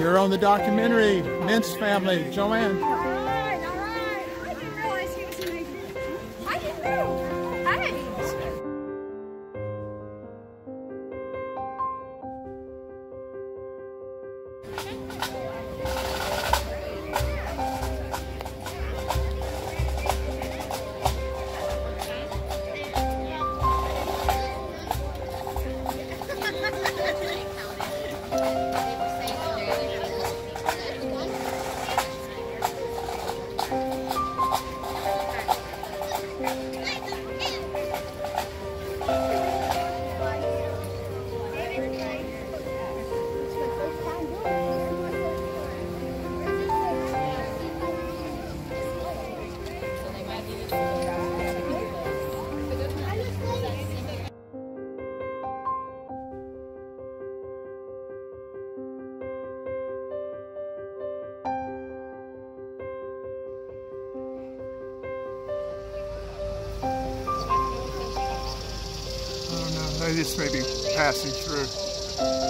You're on the documentary, Mintz family, Joanne. They just may be passing through.